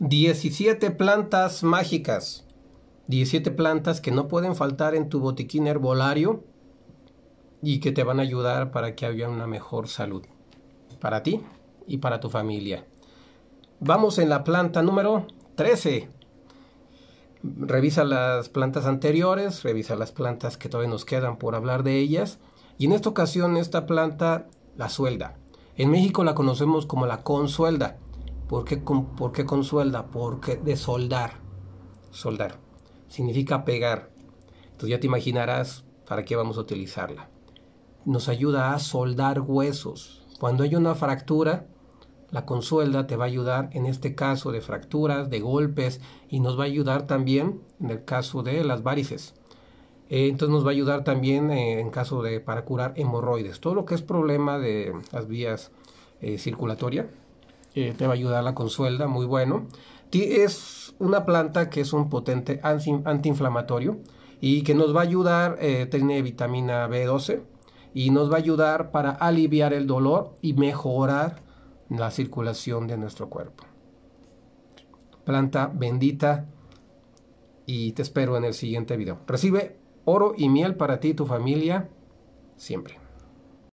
17 plantas mágicas. 17 plantas que no pueden faltar en tu botiquín herbolario y que te van a ayudar para que haya una mejor salud para ti y para tu familia. Vamos en la planta número 13. Revisa las plantas anteriores, revisa las plantas que todavía nos quedan por hablar de ellas. Y en esta ocasión esta planta, la suelda. En México la conocemos como la consuelda. ¿Por qué, ¿Por qué consuelda? Porque de soldar. Soldar. Significa pegar. Entonces ya te imaginarás para qué vamos a utilizarla. Nos ayuda a soldar huesos. Cuando hay una fractura, la consuelda te va a ayudar en este caso de fracturas, de golpes y nos va a ayudar también en el caso de las varices. Eh, entonces nos va a ayudar también eh, en caso de para curar hemorroides. Todo lo que es problema de las vías eh, circulatorias te va a ayudar la consuelda, muy bueno. Es una planta que es un potente antiinflamatorio y que nos va a ayudar, tiene vitamina B12 y nos va a ayudar para aliviar el dolor y mejorar la circulación de nuestro cuerpo. Planta bendita y te espero en el siguiente video. Recibe oro y miel para ti y tu familia siempre.